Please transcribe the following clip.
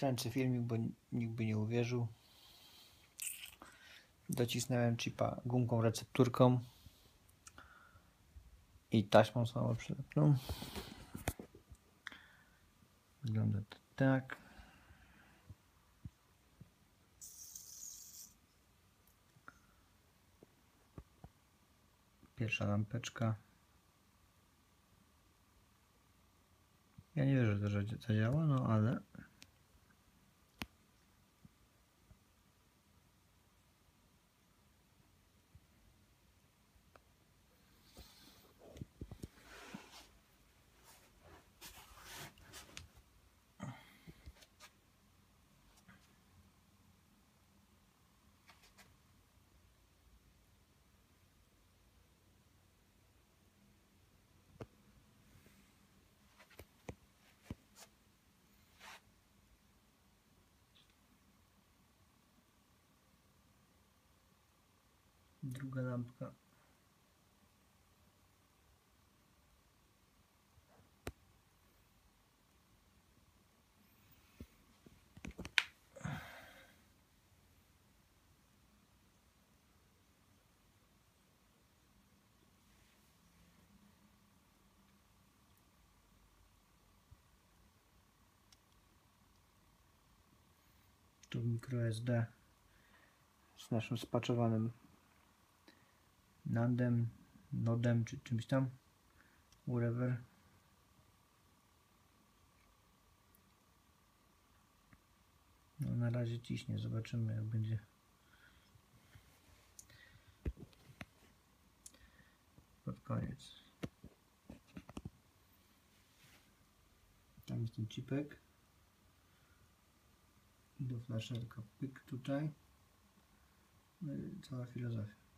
Kręcę filmik, bo nikt by nie uwierzył. Docisnąłem chipa gumką recepturką i taśmą samoprzylepną. Wygląda to tak. Pierwsza lampeczka. Ja nie wierzę, że to zadziała, no ale druga lampka. Tu microSD z naszym spaczowanym Nandem, Nodem czy czymś tam, whatever. No na razie ciśnie, zobaczymy jak będzie. Pod koniec. Tam jest ten chipek. Do flasherka pyk tutaj. No i cała filozofia.